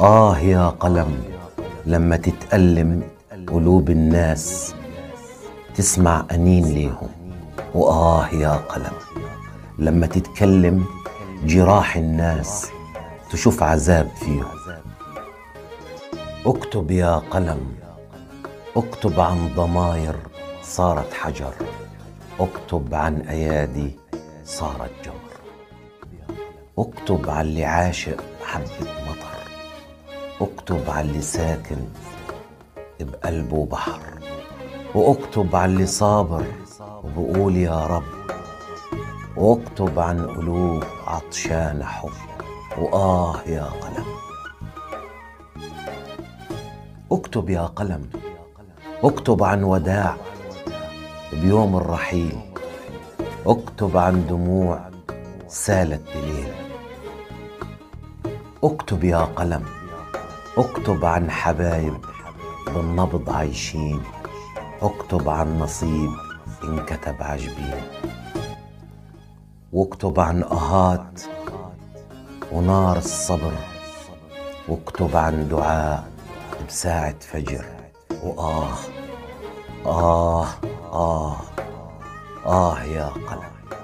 آه يا قلم لما تتألم قلوب الناس تسمع أنين ليهم. وآه يا قلم لما تتكلم جراح الناس تشوف عذاب فيهم. اكتب يا قلم اكتب عن ضماير صارت حجر. اكتب عن أيادي صارت جمر. اكتب على اللي عاشق حبة مطر. اكتب على اللي ساكن بقلبه بحر واكتب على اللي صابر وبقول يا رب واكتب عن قلوب عطشانة حب وآه يا قلم. اكتب يا قلم اكتب عن وداع بيوم الرحيل اكتب عن دموع سالت بليل اكتب يا قلم. اكتب عن حبايب بالنبض عايشين اكتب عن نصيب انكتب عجبين واكتب عن اهات ونار الصبر واكتب عن دعاء بساعة فجر. وآه آه آه آه يا قلم.